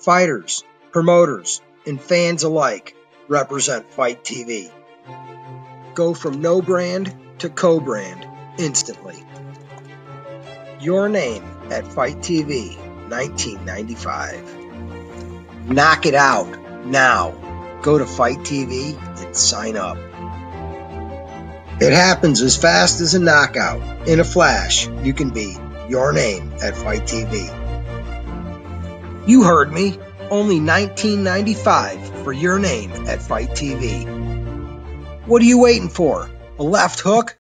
Fighters, promoters, and fans alike represent Fight TV. Go from no brand to co brand instantly. Your name at Fight TV 1995. Knock it out now. Go to Fight TV and sign up. It happens as fast as a knockout. In a flash, you can be your name at Fight TV. You heard me. Only $19.95 for your name at Fight TV. What are you waiting for? A left hook?